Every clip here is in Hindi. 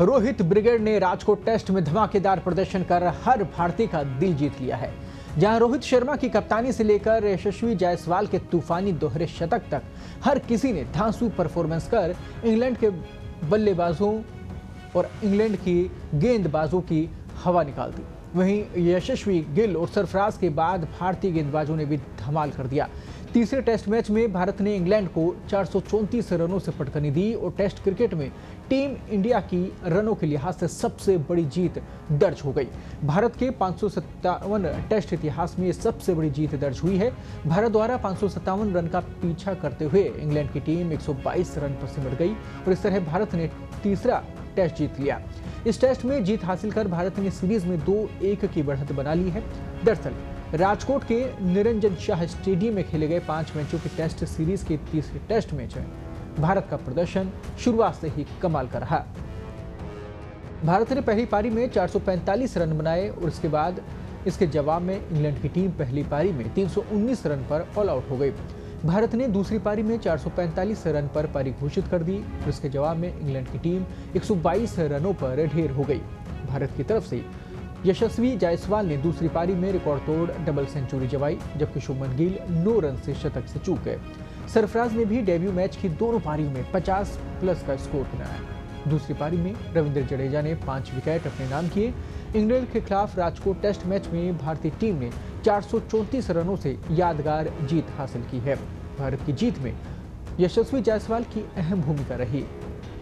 रोहित ब्रिगेड ने राजकोट टेस्ट में धमाकेदार प्रदर्शन कर हर भारतीय का दिल जीत लिया है। जहाँ रोहित शर्मा की कप्तानी से लेकर यशस्वी जायसवाल के तूफानी दोहरे शतक तक, हर किसी ने धांसू परफॉर्मेंस कर इंग्लैंड के बल्लेबाजों और इंग्लैंड की गेंदबाजों की हवा निकाल दी। वहीं यशस्वी गिल और सरफराज के बाद भारतीय गेंदबाजों ने भी धमाल कर दिया। तीसरे टेस्ट मैच में भारत ने इंग्लैंड को चार रनों से पटकनी दी और टेस्ट क्रिकेट में टीम इंडिया की रनों के लिहाज से सबसे बड़ी जीत दर्ज हो गई। भारत के पाँच टेस्ट इतिहास में सबसे बड़ी जीत दर्ज हुई है। भारत द्वारा पाँच रन का पीछा करते हुए इंग्लैंड की टीम 122 रन पर सिमट गई और इस तरह भारत ने तीसरा टेस्ट जीत लिया। इस टेस्ट में जीत हासिल कर भारत ने सीरीज़ में दो एक की बढ़त बना ली है। दरअसल राजकोट के निरंजन शाह स्टेडियम में खेले गए पाँच मैचों की टेस्ट सीरीज़ के तीसरे टेस्ट मैच में भारत का प्रदर्शन शुरुआत से ही कमाल का रहा। भारत ने पहली पारी में 445 रन बनाए और इसके बाद इसके जवाब में इंग्लैंड की टीम पहली पारी में 319 रन पर ऑल आउट हो गई। भारत ने दूसरी पारी में 445 रन पर पारी घोषित कर दी और इसके जवाब में इंग्लैंड की टीम 122 रनों पर ढेर हो गई। भारत की तरफ़ से यशस्वी जायसवाल ने दूसरी पारी में रिकॉर्ड तोड़, डबल सेंचुरी जमाई जबकि शुभमन गिल नौ रन से शतक से चूक गए। सरफराज ने भी डेब्यू मैच की दोनों पारियों में 50 प्लस का स्कोर बनाया। दूसरी पारी में रविंद्र जडेजा ने पाँच विकेट अपने नाम किए। इंग्लैंड के खिलाफ राजकोट टेस्ट मैच में भारतीय टीम ने चार रनों से यादगार जीत हासिल की है। भारत की जीत में यशस्वी जायसवाल की अहम भूमिका रही।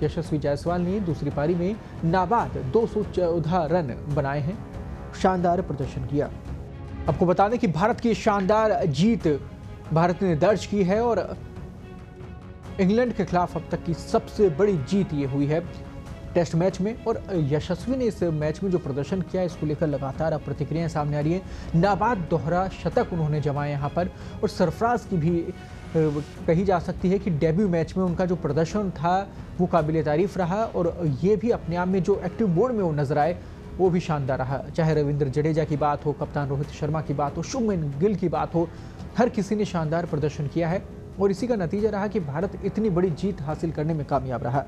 यशस्वी जायसवाल ने दूसरी पारी में नाबाद 214 रन बनाए हैं। शानदार प्रदर्शन किया। आपको बता दें कि भारत की शानदार जीत भारत ने दर्ज की है और इंग्लैंड के खिलाफ अब तक की सबसे बड़ी जीत ये हुई है। टेस्ट मैच में और यशस्वी ने इस मैच में जो प्रदर्शन किया, इसको लेकर लगातार अब प्रतिक्रियाएँ सामने आ रही हैं। नाबाद दोहरा शतक उन्होंने जमाए यहाँ पर और सरफराज की भी कही जा सकती है कि डेब्यू मैच में उनका जो प्रदर्शन था, वो काबिल तारीफ़ रहा और ये भी अपने आप में जो एक्टिव मोड में वो नज़र आए, वो भी शानदार रहा। चाहे रविंद्र जडेजा की बात हो, कप्तान रोहित शर्मा की बात हो, शुभमन गिल की बात हो, हर किसी ने शानदार प्रदर्शन किया है और इसी का नतीजा रहा कि भारत इतनी बड़ी जीत हासिल करने में कामयाब रहा।